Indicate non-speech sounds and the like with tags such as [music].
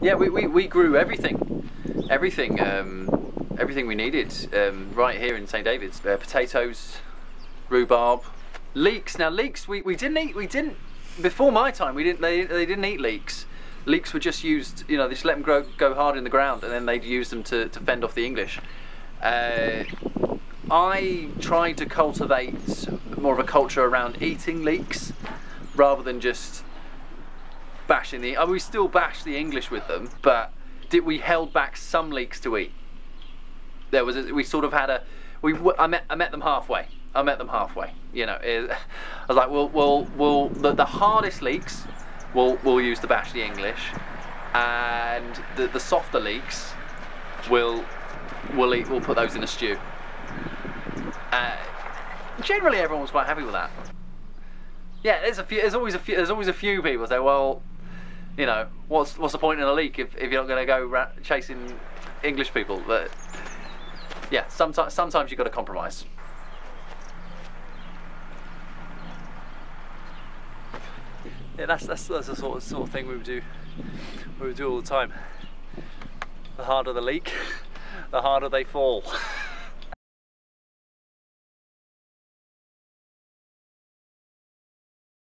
Yeah, we, we, we grew everything, everything, um, everything we needed um, right here in St David's. Uh, potatoes, rhubarb, leeks. Now leeks, we, we didn't eat. We didn't before my time. We didn't. They, they didn't eat leeks. Leeks were just used. You know, they just let them grow go hard in the ground, and then they'd use them to, to fend off the English. Uh, I tried to cultivate more of a culture around eating leeks rather than just bashing the. Mean, we still bash the English with them, but did we held back some leeks to eat? There was a, we sort of had a we I met I met them halfway. I met them halfway. You know, it, [laughs] I was like, well, well, well, the, the hardest leeks, we'll we'll use to bash the English, and the the softer leeks, we'll we'll eat we'll put those in a stew. Uh, generally, everyone was quite happy with that. Yeah, there's a few. There's always a few. There's always a few people say, well, you know, what's what's the point in a leek if, if you're not going to go chasing English people? But yeah, sometimes sometimes you've got to compromise. Yeah, that's that's that's the sort of sort of thing we would do. We would do all the time. The harder the leek, [laughs] the harder they fall. [laughs]